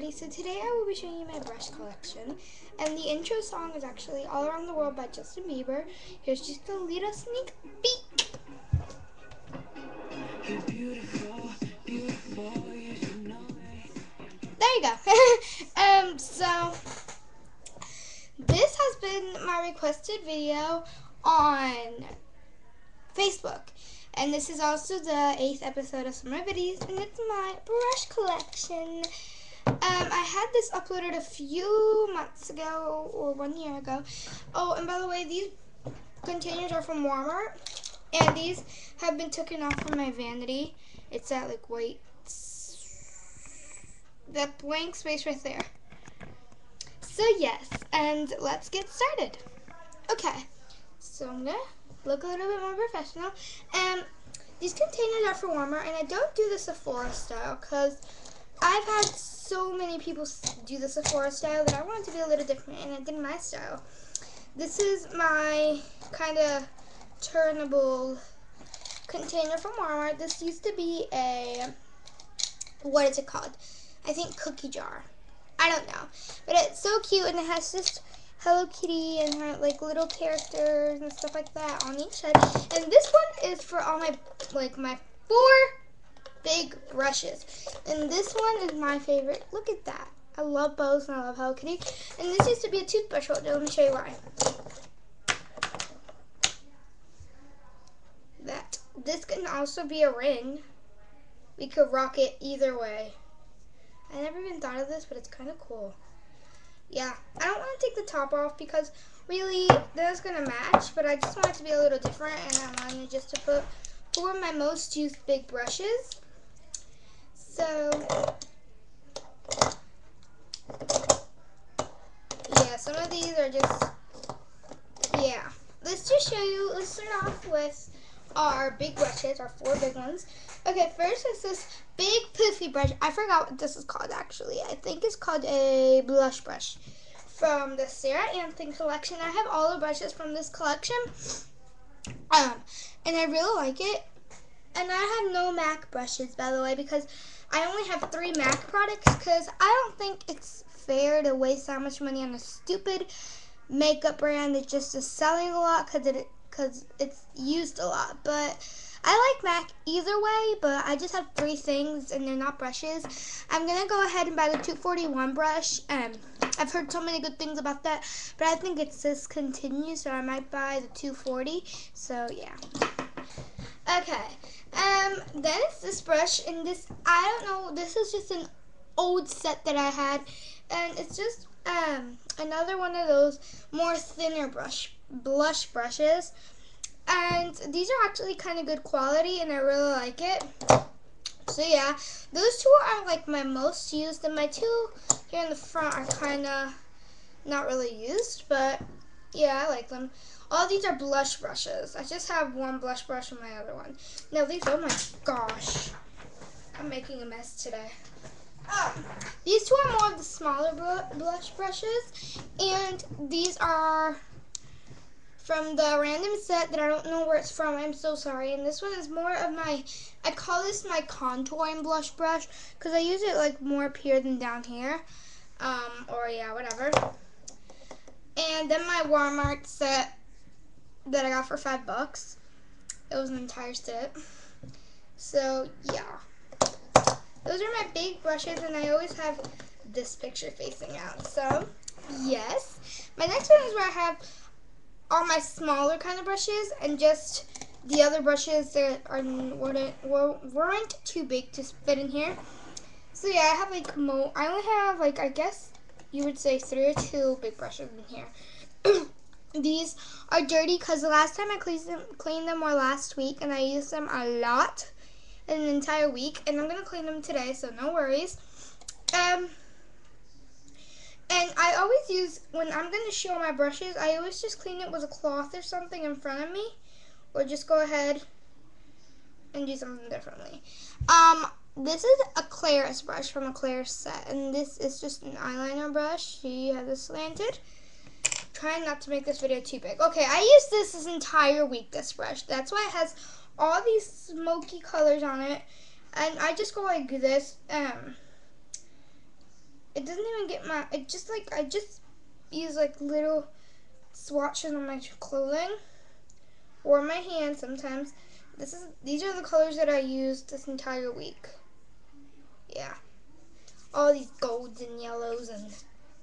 everybody. So today I will be showing you my brush collection. And the intro song is actually All Around the World by Justin Bieber. Here's just a little sneak peek. There you go. um, so this has been my requested video on Facebook. And this is also the eighth episode of Summer Videos, and it's my brush collection. Um, I had this uploaded a few months ago, or one year ago. Oh, and by the way, these containers are from Walmart, and these have been taken off from my vanity. It's that like, white, that blank space right there. So, yes, and let's get started. Okay, so I'm to look a little bit more professional. And these containers are for Walmart, and I don't do the Sephora style because I've had so many people do the Sephora style that I wanted to be a little different, and I did my style. This is my kind of turnable container from Walmart. This used to be a, what is it called? I think cookie jar. I don't know. But it's so cute, and it has just Hello Kitty and her like little characters and stuff like that on each side. And this one is for all my like my four big brushes. And this one is my favorite. Look at that. I love bows and I love Hello Kitty. And this used to be a toothbrush holder. Let me show you why. That this can also be a ring. We could rock it either way. I never even thought of this, but it's kind of cool yeah, I don't want to take the top off because really that's going to match, but I just want it to be a little different and I wanted just to put four of my most used big brushes. So, yeah, some of these are just, yeah. Let's just show you, let's start off with our big brushes, our four big ones. Okay, first is this big poofy brush. I forgot what this is called actually. I think it's called a blush brush from the Sarah Anthony collection. I have all the brushes from this collection. Um, and I really like it. And I have no MAC brushes, by the way, because I only have three MAC products because I don't think it's fair to waste that much money on a stupid makeup brand that just is selling a lot because it because it's used a lot. But I like MAC either way, but I just have three things and they're not brushes. I'm going to go ahead and buy the 241 brush. Um, I've heard so many good things about that, but I think it's discontinued, so I might buy the 240. So, yeah. Okay. Um, then it's this brush, and this, I don't know, this is just an old set that I had, and it's just um, another one of those more thinner brush blush brushes. And these are actually kind of good quality and I really like it. So yeah, those two are like my most used and my two here in the front are kind of not really used, but yeah, I like them. All these are blush brushes. I just have one blush brush and my other one. Now these, oh my gosh. I'm making a mess today. Um, these two are more of the smaller blush brushes, and these are from the random set that I don't know where it's from. I'm so sorry. And this one is more of my, I call this my contouring blush brush because I use it like more up here than down here. Um, or yeah, whatever. And then my Walmart set that I got for five bucks. It was an entire set. So yeah. Those are my big brushes and I always have this picture facing out. So yes. My next one is where I have all my smaller kind of brushes and just the other brushes that are weren't, weren't too big to fit in here. So yeah, I have like mo I only have like I guess you would say three or two big brushes in here. These are dirty because the last time I cleaned them, were last week and I used them a lot an entire week and I'm gonna clean them today so no worries. Um, and I always use, when I'm going to show my brushes, I always just clean it with a cloth or something in front of me. Or just go ahead and do something differently. Um, this is a Claire's brush from a Claire's set. And this is just an eyeliner brush. She has it slanted. Trying not to make this video too big. Okay, I used this this entire week, this brush. That's why it has all these smoky colors on it. And I just go like this. Um, it doesn't even get my, it just like, I just use like little swatches on my clothing or my hand sometimes. This is, these are the colors that I used this entire week. Yeah. All these golds and yellows and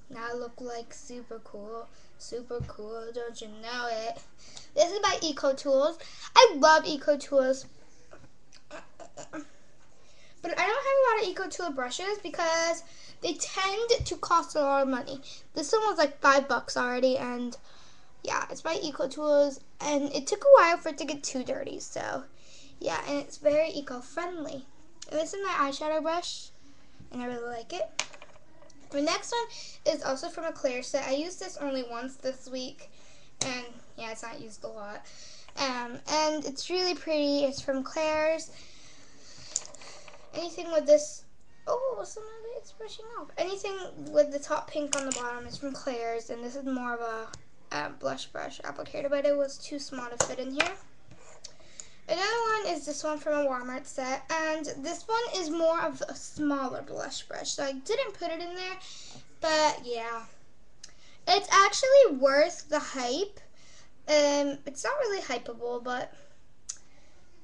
now I look like super cool. Super cool, don't you know it? This is by Eco Tools. I love Eco Tools. But I don't have a lot of Eco Tool brushes because they tend to cost a lot of money. This one was like five bucks already and yeah, it's by Eco Tools and it took a while for it to get too dirty. So yeah, and it's very eco-friendly. This is my eyeshadow brush and I really like it. The next one is also from a Claire set. I used this only once this week, and yeah, it's not used a lot. Um, and it's really pretty. It's from Claire's. Anything with this, oh, some of it's brushing off. Anything with the top pink on the bottom is from Claire's, and this is more of a uh, blush brush applicator, but it was too small to fit in here. Another one is this one from a Walmart set, and this one is more of a smaller blush brush, so I didn't put it in there, but yeah. It's actually worth the hype. Um, it's not really hypeable, but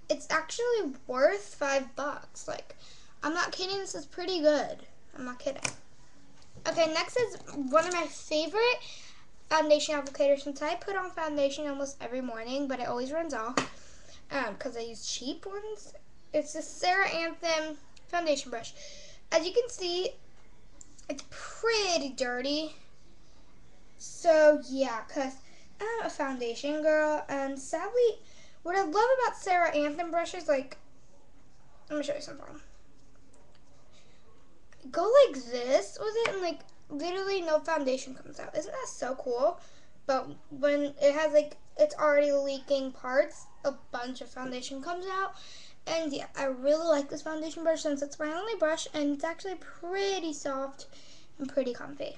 it's actually worth five bucks. Like, I'm not kidding, this is pretty good. I'm not kidding. Okay, next is one of my favorite foundation applicators since I put on foundation almost every morning, but it always runs off because um, I use cheap ones. It's the Sarah Anthem foundation brush. As you can see, it's pretty dirty. So yeah, because I'm a foundation girl, and sadly, what I love about Sarah Anthem brushes, like, let me show you something. Go like this with it, and like, literally no foundation comes out. Isn't that so cool? But when it has like, it's already leaking parts, a bunch of foundation comes out. And yeah, I really like this foundation brush since it's my only brush and it's actually pretty soft and pretty comfy.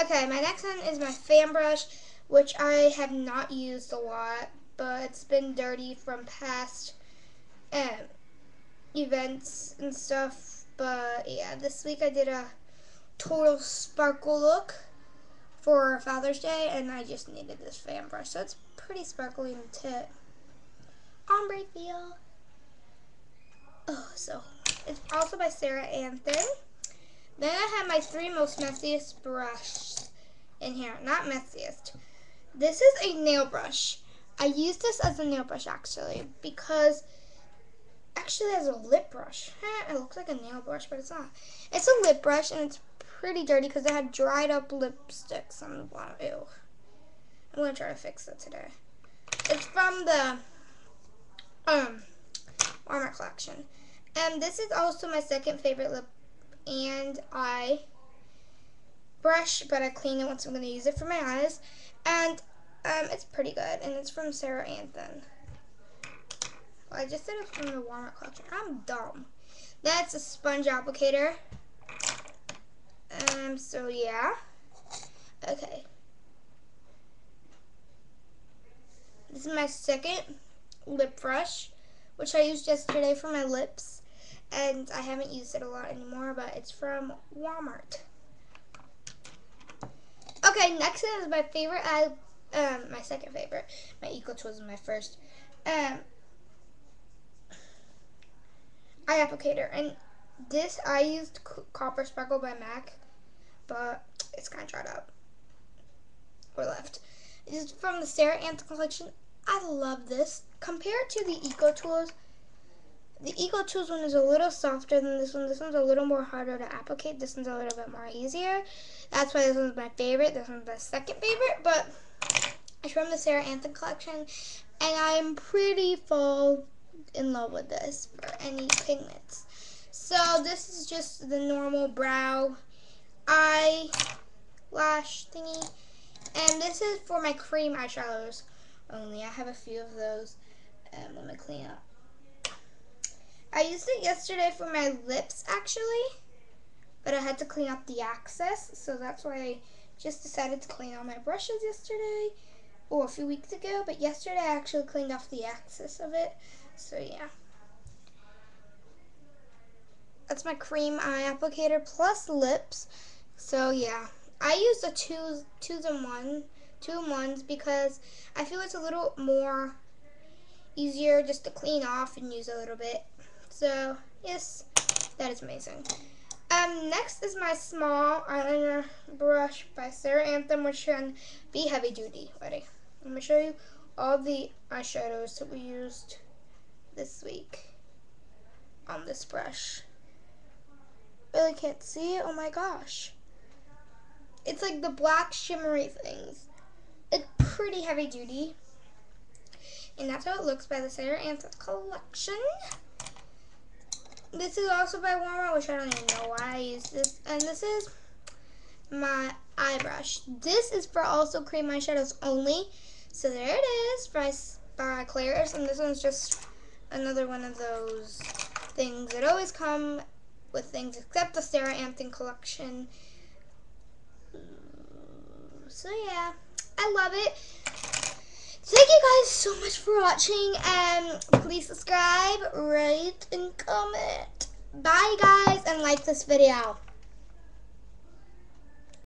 Okay, my next one is my fan brush, which I have not used a lot, but it's been dirty from past um, events and stuff. But yeah, this week I did a total sparkle look for Father's Day, and I just needed this fan brush. So it's pretty sparkly in the tip. Ombre feel. Oh, so it's also by Sarah Anthem. Then I have my three most messiest brushes in here. Not messiest. This is a nail brush. I use this as a nail brush actually because actually as a lip brush. it looks like a nail brush, but it's not. It's a lip brush and it's pretty dirty because it had dried up lipsticks on the bottom. Ew. I'm going to try to fix it today. It's from the um, Walmart collection. And this is also my second favorite lip and eye brush, but I clean it once I'm going to use it for my eyes. And um, it's pretty good, and it's from Sarah Anthem. Well, I just said it's from the Walmart collection. I'm dumb. That's a sponge applicator. Um, so yeah. Okay. This is my second lip brush, which I used yesterday for my lips. And I haven't used it a lot anymore, but it's from Walmart. Okay, next is my favorite eye, um, my second favorite. My Tools is my first. Um, eye applicator. And this, I used Copper Sparkle by MAC, but it's kind of dried up. Or left. This is from the Sarah Anthem collection. I love this. Compared to the Eco Tools, the Eco Tools one is a little softer than this one. This one's a little more harder to applicate. This one's a little bit more easier. That's why this one's my favorite. This one's my second favorite, but it's from the Sarah Anthem collection, and I'm pretty full in love with this for any pigments. So this is just the normal brow eye lash thingy. And this is for my cream eyeshadows only. I have a few of those. Um, let me clean up. I used it yesterday for my lips actually. But I had to clean up the excess. So that's why I just decided to clean all my brushes yesterday. Or a few weeks ago. But yesterday I actually cleaned off the excess of it. So yeah. that's my cream eye applicator plus lips. So yeah, I use the two twos and one two in ones because I feel it's a little more easier just to clean off and use a little bit. So yes, that is amazing. Um, next is my small eyeliner brush by Sarah Anthem, which can be heavy duty. Ready? Let me show you all the eyeshadows that we used this week on this brush. Really can't see. Oh my gosh. It's like the black shimmery things. It's pretty heavy duty. And that's how it looks by the Sarah Anthony collection. This is also by Walmart, which I don't even know why I use this. And this is my eye brush. This is for also cream eyeshadows only. So there it is by, by Claire's. And this one's just another one of those things that always come with things except the Sarah Anthony collection. So yeah, I love it. Thank you guys so much for watching and please subscribe, rate, and comment. Bye guys and like this video.